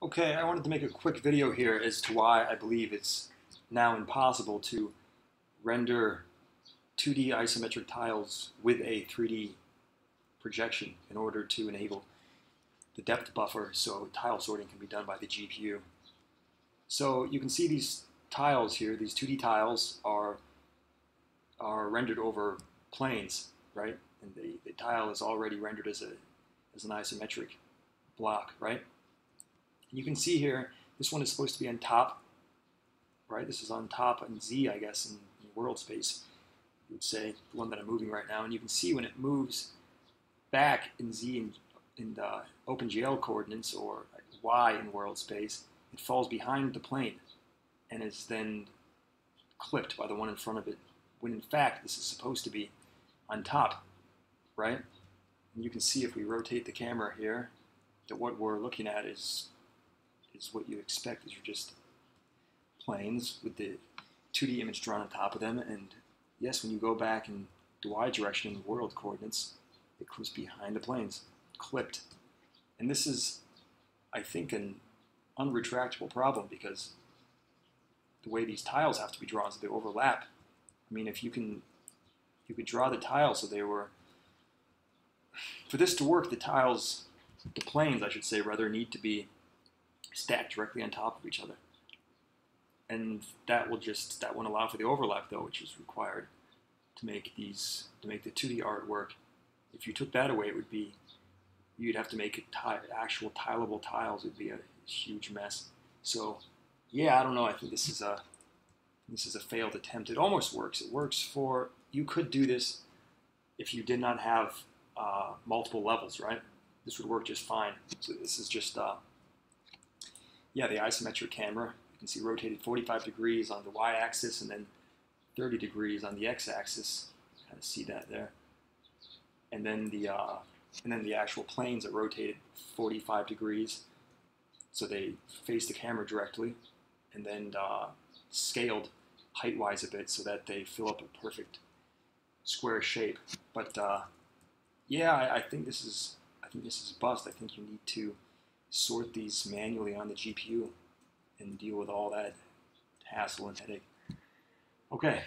Okay, I wanted to make a quick video here as to why I believe it's now impossible to render 2D isometric tiles with a 3D projection in order to enable the depth buffer so tile sorting can be done by the GPU. So you can see these tiles here, these 2D tiles are, are rendered over planes, right? And the, the tile is already rendered as, a, as an isometric block, right? You can see here, this one is supposed to be on top, right? This is on top in Z, I guess, in, in world space, you would say, the one that I'm moving right now. And you can see when it moves back in Z in, in the OpenGL coordinates or Y in world space, it falls behind the plane and is then clipped by the one in front of it, when in fact this is supposed to be on top, right? And you can see if we rotate the camera here, that what we're looking at is is what you expect is you're just planes with the 2D image drawn on top of them. And yes, when you go back in the y direction in the world coordinates, it comes behind the planes, clipped. And this is, I think, an unretractable problem because the way these tiles have to be drawn so they overlap. I mean, if you can, you could draw the tiles so they were, for this to work, the tiles, the planes, I should say, rather, need to be stacked directly on top of each other. And that will just that won't allow for the overlap though, which is required to make these to make the 2D art work. If you took that away, it would be you'd have to make actual tileable tiles. It'd be a huge mess. So yeah, I don't know. I think this is a this is a failed attempt. It almost works. It works for you could do this if you did not have uh, multiple levels, right? This would work just fine. So this is just uh, yeah, the isometric camera. You can see rotated 45 degrees on the y-axis and then 30 degrees on the x-axis. Kind of see that there. And then the uh, and then the actual planes are rotated 45 degrees, so they face the camera directly, and then uh, scaled height-wise a bit so that they fill up a perfect square shape. But uh, yeah, I, I think this is I think this is a bust. I think you need to sort these manually on the GPU and deal with all that hassle and headache. Okay,